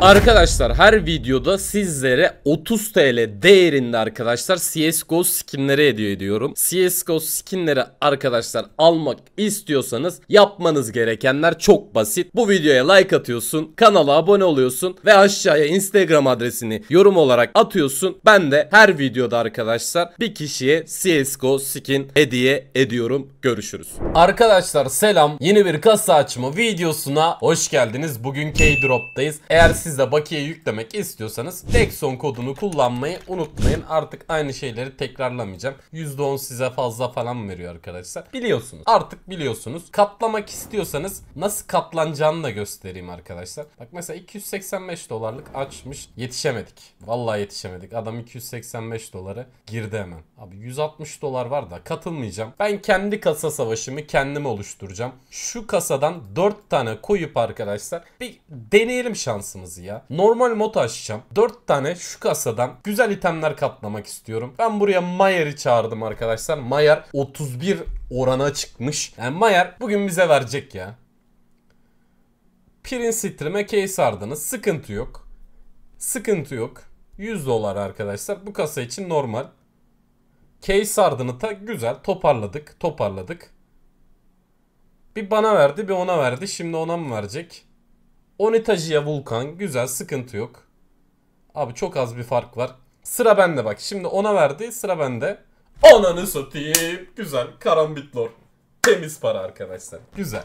Arkadaşlar her videoda sizlere 30 TL değerinde arkadaşlar CSGO skinleri hediye ediyorum. CSGO skinleri arkadaşlar almak istiyorsanız yapmanız gerekenler çok basit. Bu videoya like atıyorsun, kanala abone oluyorsun ve aşağıya Instagram adresini yorum olarak atıyorsun. Ben de her videoda arkadaşlar bir kişiye CSGO skin hediye ediyorum. Görüşürüz. Arkadaşlar selam. Yeni bir kasa açma videosuna hoş geldiniz. Bugün K-Drop'tayız. Eğer siz de bakiye yüklemek istiyorsanız Dexon kodunu kullanmayı unutmayın. Artık aynı şeyleri tekrarlamayacağım. %10 size fazla falan veriyor arkadaşlar. Biliyorsunuz. Artık biliyorsunuz. Katlamak istiyorsanız nasıl katlanacağını da göstereyim arkadaşlar. Bak mesela 285 dolarlık açmış. Yetişemedik. Vallahi yetişemedik. Adam 285 doları girdi hemen. Abi 160 dolar var da katılmayacağım. Ben kendi kasa savaşımı kendim oluşturacağım. Şu kasadan 4 tane koyup arkadaşlar bir deneyelim şansımızı ya. Normal mod açacağım. 4 tane şu kasadan güzel itemler katlamak istiyorum. Ben buraya Mayer'i çağırdım arkadaşlar. Mayer 31 orana çıkmış. Yani Mayer bugün bize verecek ya. Prince Stream'e case ardınız. Sıkıntı yok. Sıkıntı yok. 100 dolar arkadaşlar. Bu kasa için normal. Case ardını da güzel toparladık. Toparladık. Bir bana verdi bir ona verdi. Şimdi ona mı verecek? Onitaji'ye Vulkan. Güzel sıkıntı yok. Abi çok az bir fark var. Sıra bende bak. Şimdi ona verdi sıra bende. Ananı satayım. Güzel. Karambitlor. Temiz para arkadaşlar. Güzel.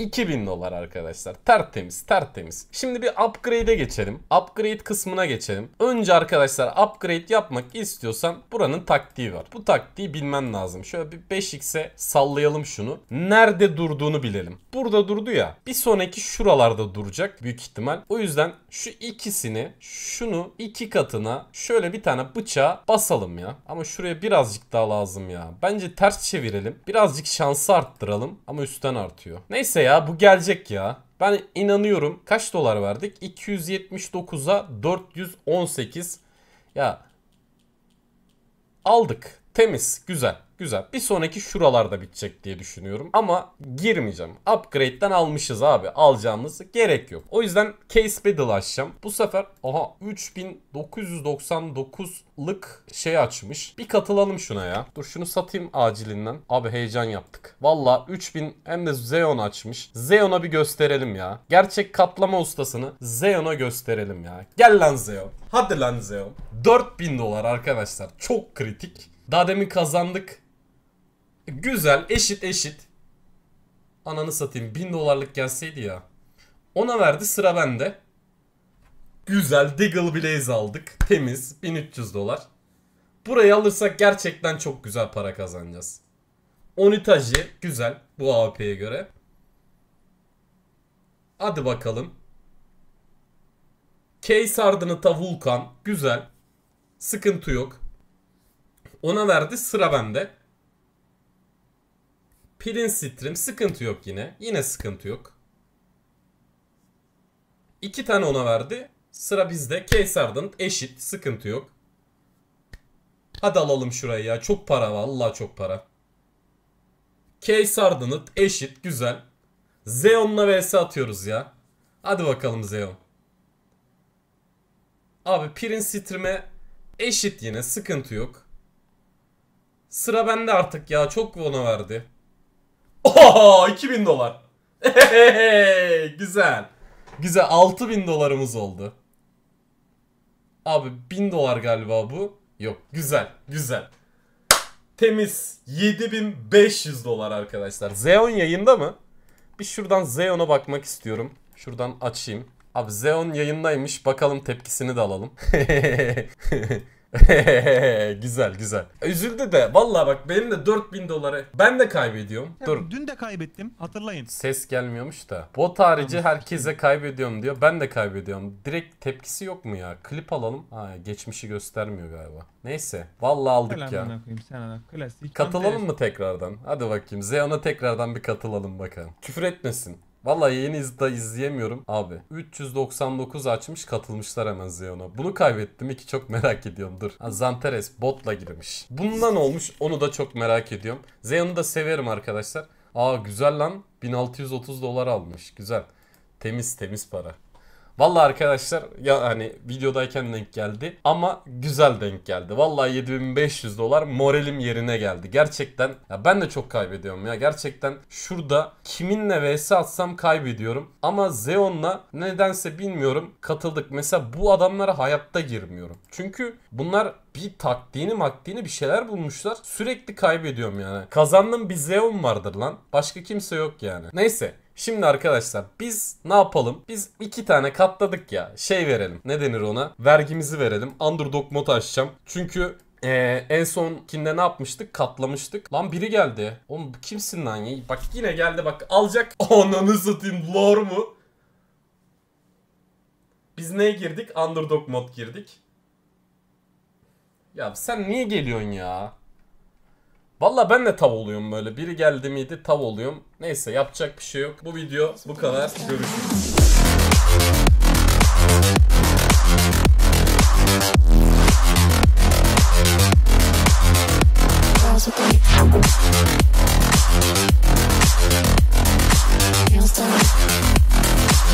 2000 dolar arkadaşlar. Tertemiz, tertemiz. Şimdi bir upgrade'e geçelim. Upgrade kısmına geçelim. Önce arkadaşlar upgrade yapmak istiyorsan buranın taktiği var. Bu taktiği bilmen lazım. Şöyle bir 5x'e sallayalım şunu. Nerede durduğunu bilelim. Burada durdu ya. Bir sonraki şuralarda duracak büyük ihtimal. O yüzden şu ikisini şunu iki katına şöyle bir tane bıçağa basalım ya. Ama şuraya birazcık daha lazım ya. Bence ters çevirelim. Birazcık şansı arttıralım. Ama üstten artıyor. Neyse ya bu gelecek ya. Ben inanıyorum. Kaç dolar verdik? 279'a 418. Ya aldık. Temiz. Güzel. Güzel. Bir sonraki şuralarda bitecek diye düşünüyorum. Ama girmeyeceğim. Upgrade'den almışız abi. Alacağımız gerek yok. O yüzden Case Battle açacağım. Bu sefer aha 3999'lık şey açmış. Bir katılalım şuna ya. Dur şunu satayım acilinden. Abi heyecan yaptık. Valla 3000 hem de Xeon açmış. Xeon'a bir gösterelim ya. Gerçek katlama ustasını Xeon'a gösterelim ya. Gel lan Xeon. Hadi lan Xeon. 4000 dolar arkadaşlar. Çok kritik. Daha demin kazandık. Güzel eşit eşit. Ananı satayım 1000 dolarlık gelseydi ya. Ona verdi sıra bende. Güzel Deagle Blaze aldık. Temiz 1300 dolar. Burayı alırsak gerçekten çok güzel para kazanacağız. Onitaji güzel bu AWP'ye göre. Hadi bakalım. Case ardını ta Vulkan güzel. Sıkıntı yok. Ona verdi sıra bende. Pilin stream sıkıntı yok yine. Yine sıkıntı yok. İki tane ona verdi. Sıra bizde. Keysar'dan eşit. Sıkıntı yok. Hadi alalım şurayı ya. Çok para vallahi çok para. Keysar'dan eşit. Güzel. Zeon'la vs atıyoruz ya. Hadi bakalım Zeon. Abi Pirin Stream'e eşit yine. Sıkıntı yok. Sıra bende artık ya. Çok ona verdi. Oho 2000 dolar. Güzel. Güzel 6000 dolarımız oldu. Abi 1000 dolar galiba bu. Yok güzel güzel. Temiz 7500 dolar arkadaşlar. Xeon yayında mı? Bir şuradan Xeon'a bakmak istiyorum. Şuradan açayım. Abi Xeon yayındaymış. Bakalım tepkisini de alalım. güzel güzel. Üzüldü de vallahi bak benim de 4000 doları ben de kaybediyorum. Ya, Dur Dün de kaybettim hatırlayın. ses gelmiyormuş da. Bot harici herkese kaybediyorum diyor. Ben de kaybediyorum. Direkt tepkisi yok mu ya? Klip alalım. Ha geçmişi göstermiyor galiba. Neyse. Vallahi aldık Gel ya. koyayım sen klasik. Katılalım mı tekrardan? Hadi bakayım. Zeon'a tekrardan bir katılalım bakalım. Küfür etmesin. Vallahi yayını iz da izleyemiyorum abi. 399 açmış katılmışlar hemen Zeon'a. Bunu kaybettim ki çok merak ediyorum dur. Zanteres botla girmiş. Bundan olmuş onu da çok merak ediyorum. Zeon'u da severim arkadaşlar. Aa güzel lan 1630 dolar almış güzel. Temiz temiz para. Vallahi arkadaşlar ya hani videodayken denk geldi ama güzel denk geldi. Vallahi 7500 dolar moralim yerine geldi. Gerçekten ya ben de çok kaybediyorum ya. Gerçekten şurada kiminle vs atsam kaybediyorum. Ama Zeon'la nedense bilmiyorum katıldık. Mesela bu adamlara hayatta girmiyorum. Çünkü bunlar bir taktiğini maktiğini bir şeyler bulmuşlar. Sürekli kaybediyorum yani. Kazandım bir Zeon vardır lan. Başka kimse yok yani. Neyse. Şimdi arkadaşlar biz ne yapalım? Biz iki tane katladık ya. Şey verelim. Ne denir ona? Vergimizi verelim. Underdog mod açacağım. Çünkü ee, en sonkinde ne yapmıştık? Katlamıştık. Lan biri geldi. Oğlum kimsin lan ya? Bak yine geldi bak alacak. Ananı satayım lore mu? Biz neye girdik? Underdog mod girdik. Ya sen niye geliyorsun ya? Valla ben de tav oluyorum böyle. Biri geldi miydi tav oluyorum. Neyse yapacak bir şey yok. Bu video bu kadar. Görüşürüz.